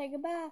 Say goodbye.